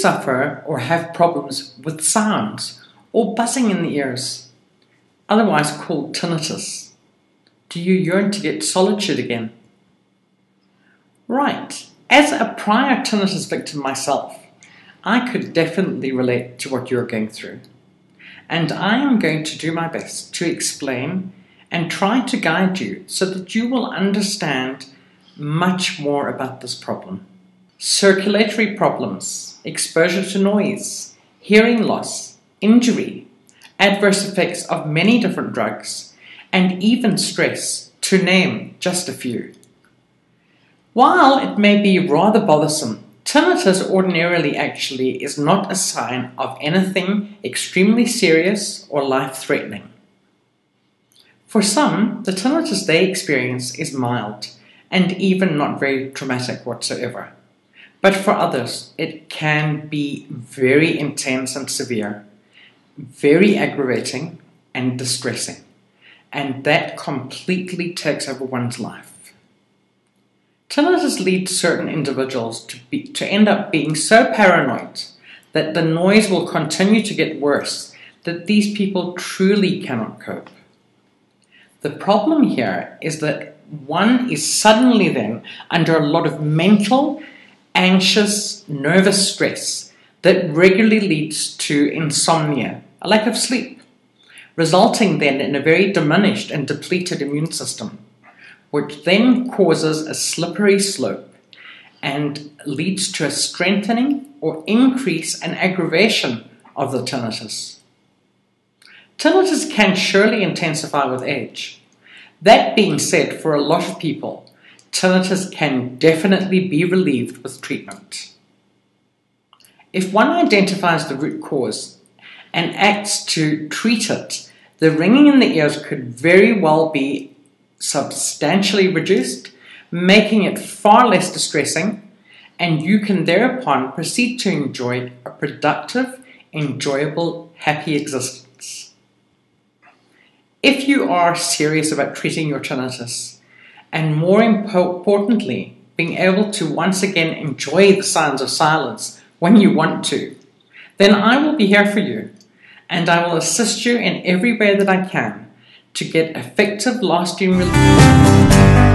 suffer or have problems with sounds or buzzing in the ears, otherwise called tinnitus? Do you yearn to get solitude again? Right, as a prior tinnitus victim myself, I could definitely relate to what you're going through. And I am going to do my best to explain and try to guide you so that you will understand much more about this problem. Circulatory problems, exposure to noise, hearing loss, injury, adverse effects of many different drugs, and even stress, to name just a few. While it may be rather bothersome, tinnitus ordinarily actually is not a sign of anything extremely serious or life threatening. For some, the tinnitus they experience is mild and even not very traumatic whatsoever. But for others, it can be very intense and severe, very aggravating and distressing, and that completely takes over one's life. Tinnitus leads certain individuals to, be, to end up being so paranoid that the noise will continue to get worse that these people truly cannot cope. The problem here is that one is suddenly then under a lot of mental, anxious, nervous stress that regularly leads to insomnia, a lack of sleep, resulting then in a very diminished and depleted immune system, which then causes a slippery slope and leads to a strengthening or increase and aggravation of the tinnitus. Tinnitus can surely intensify with age. That being said, for a lot of people, tinnitus can definitely be relieved with treatment. If one identifies the root cause and acts to treat it, the ringing in the ears could very well be substantially reduced, making it far less distressing, and you can thereupon proceed to enjoy a productive, enjoyable, happy existence. If you are serious about treating your tinnitus, and more importantly, being able to once again enjoy the sounds of silence when you want to, then I will be here for you and I will assist you in every way that I can to get effective, lasting relief.